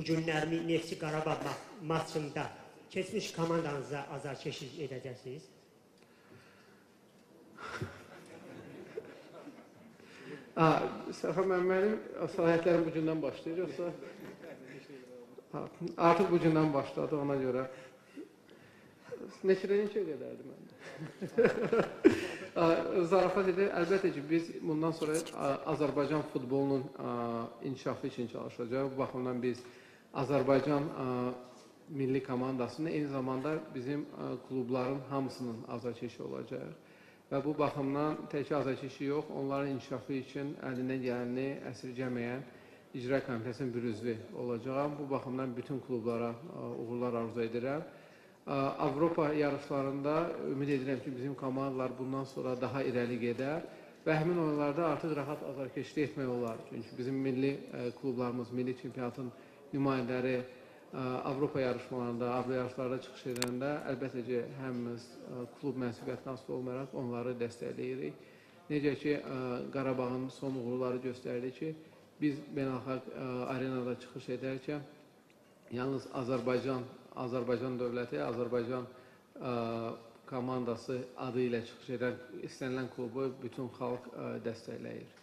bu günlər Neftçi Qarabağ ma- maçında keçmiş komandanıza azarkeşlik edəcəksiniz? Ha, Səfər müəllim, mənim səlahiyyətlərim bu gündən başlayır, yoxsa? Artıq bu gündən başladı, ona görə. Neçə neçə qədərdir məndə? Zarafat edir. Əlbəttə ki, biz bundan sonra Azərbaycan futbolunun inkişafı üçün çalışacağıq. Bu baxımdan biz Azərbaycan a, milli komandasının eyni zamanda bizim a, klubların hamısının azarkeşi olacaq. Və bu baxımdan təkcə azarkeşi yox, onların inkişafı üçün əlindən gələni əsirgəməyən icra komitəsinin bir üzvü olacağam. Bu baxımdan bütün klublara ə, uğurlar arzu edirəm. Avropa yarışlarında ümid edirəm ki, bizim komandalar bundan sonra daha irəli gedər və həmin oyunlarda artıq rahat azarkeşlik etmək olar. Çünki bizim milli klublarımız, milli çempionatın nümayəndələri Avropa yarışmalarında, Avropa yarışlarda çıxış edəndə əlbəttə ki, həmimiz klub mənsubiyyətinə asılı olmayaraq onları dəstəkləyirik. Necə ki, Qarabağın son uğurları göstərdi ki, biz beynəlxalq arenada çıxış edərkən yalnız Azərbaycan, Azərbaycan dövləti, Azərbaycan komandası adı ilə çıxış edən istənilən klubu bütün xalq dəstəkləyir.